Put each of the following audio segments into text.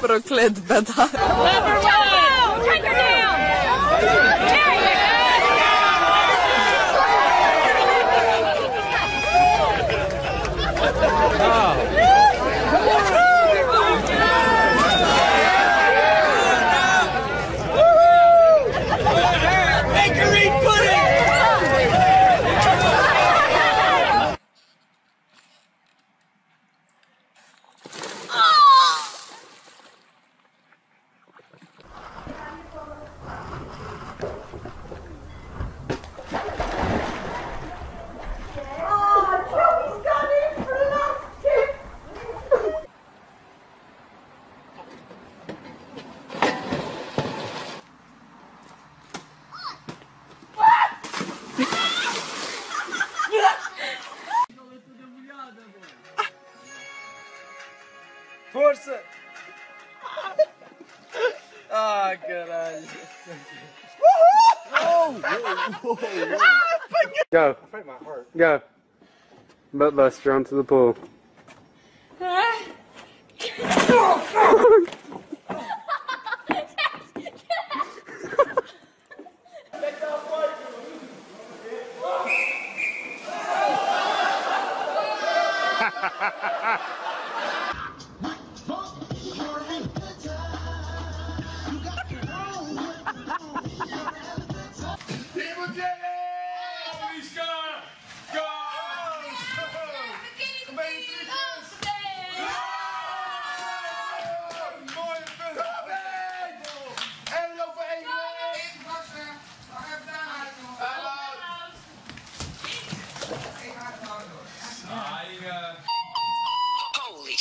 Проклят беда. Never mind. Take her down. Ah, caralho. Go. I my heart. Go. Butt buster onto the pool.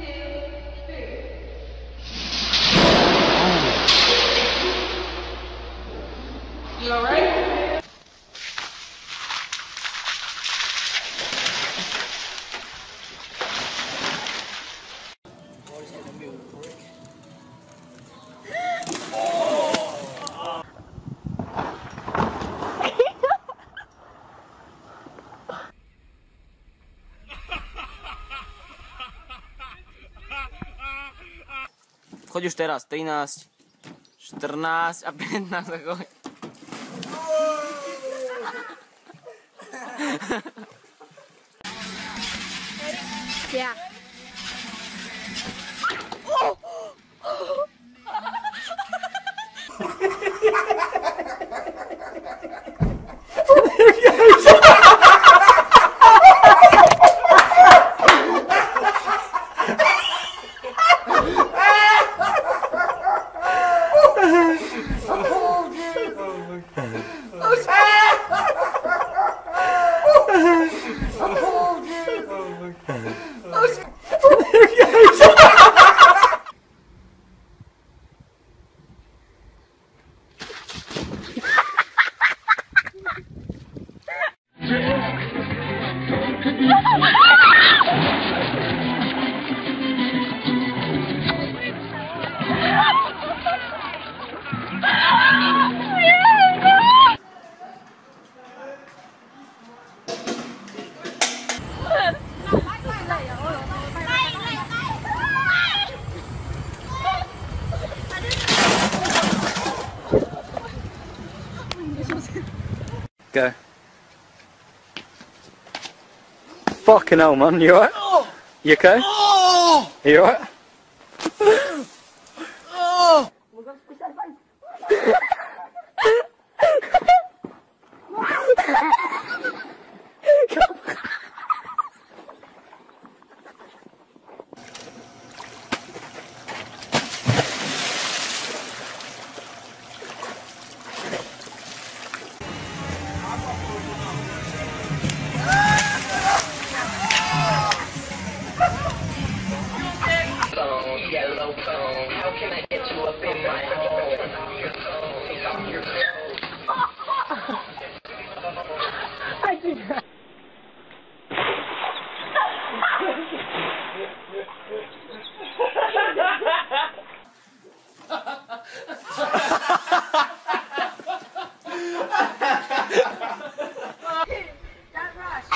jackass, Harry. Choď už teraz, 13, 14 a 15 choď. Yeah. Go. Fucking hell, man. You alright? Oh. You okay? Oh. You alright? Don't rush.